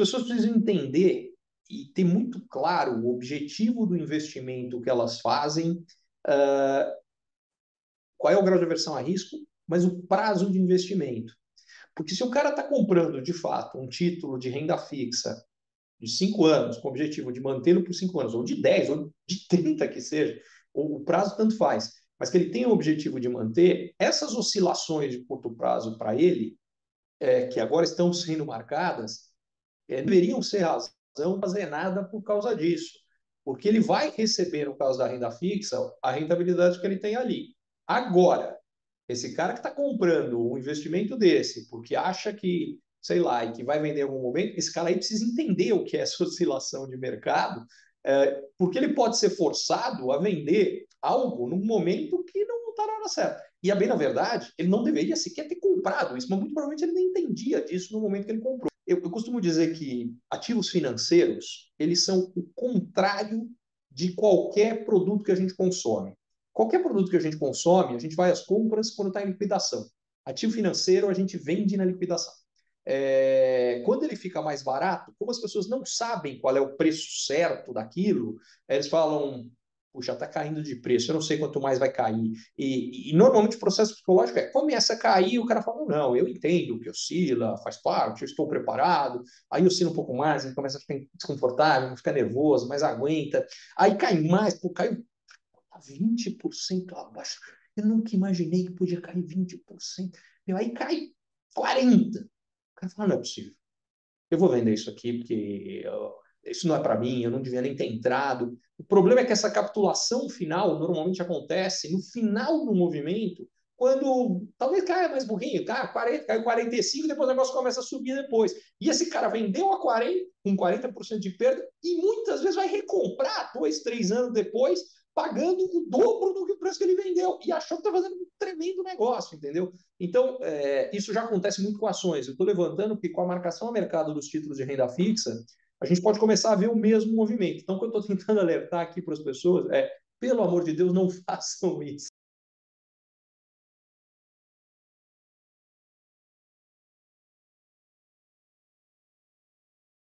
pessoas precisam entender e ter muito claro o objetivo do investimento que elas fazem, uh, qual é o grau de aversão a risco, mas o prazo de investimento. Porque se o cara está comprando, de fato, um título de renda fixa de cinco anos, com o objetivo de mantê-lo por cinco anos, ou de 10, ou de 30 que seja, ou o prazo tanto faz, mas que ele tem o objetivo de manter, essas oscilações de curto prazo para ele, é, que agora estão sendo marcadas, é, deveriam ser razão fazer nada por causa disso. Porque ele vai receber, no caso da renda fixa, a rentabilidade que ele tem ali. Agora, esse cara que está comprando um investimento desse, porque acha que, sei lá, e que vai vender em algum momento, esse cara aí precisa entender o que é essa oscilação de mercado, é, porque ele pode ser forçado a vender algo num momento que não está na hora certa. E, a bem na verdade, ele não deveria sequer ter comprado isso, mas muito provavelmente ele nem entendia disso no momento que ele comprou. Eu, eu costumo dizer que ativos financeiros, eles são o contrário de qualquer produto que a gente consome. Qualquer produto que a gente consome, a gente vai às compras quando está em liquidação. Ativo financeiro, a gente vende na liquidação. É, quando ele fica mais barato, como as pessoas não sabem qual é o preço certo daquilo, eles falam: puxa, está caindo de preço, eu não sei quanto mais vai cair. E, e, normalmente o processo psicológico é, começa a cair, o cara fala, não, eu entendo que oscila, faz parte, eu estou preparado. Aí oscila um pouco mais, ele começa a ficar desconfortável, fica nervoso, mas aguenta. Aí cai mais, pô, caiu 20% abaixo. Eu nunca imaginei que podia cair 20%. Meu, aí cai 40%. O cara fala, não é possível. Eu vou vender isso aqui porque isso não é para mim, eu não devia nem ter entrado. O problema é que essa capitulação final normalmente acontece no final do movimento, quando talvez caia mais burrinho, cai 40, cai 45, depois o negócio começa a subir depois. E esse cara vendeu a 40, com 40% de perda, e muitas vezes vai recomprar dois, três anos depois, pagando o dobro do que o preço que ele vendeu, e achou que está fazendo um tremendo negócio, entendeu? Então, é, isso já acontece muito com ações. Eu estou levantando porque com a marcação a mercado dos títulos de renda fixa, a gente pode começar a ver o mesmo movimento. Então, o que eu estou tentando alertar aqui para as pessoas é, pelo amor de Deus, não façam isso.